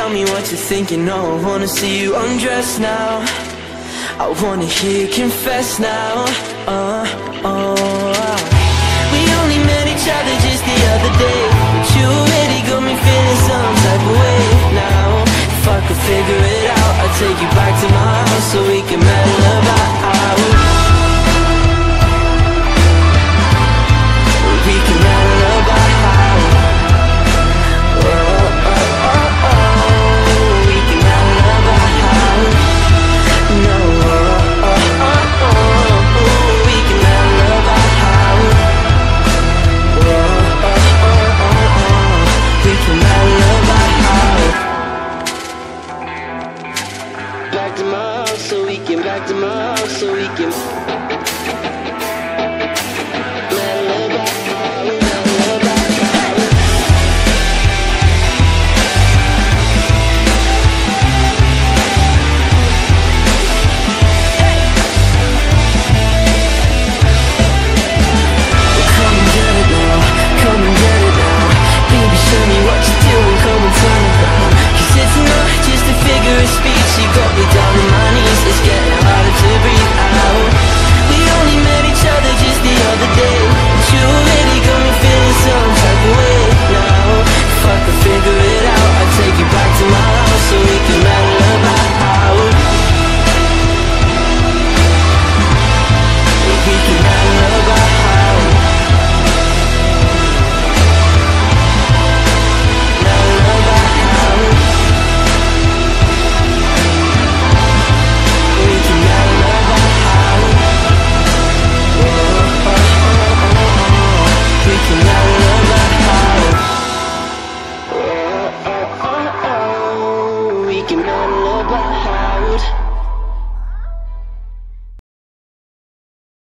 Tell me what you're thinking, oh I wanna see you undressed now. I wanna hear you confess now. Uh, oh so we can can run about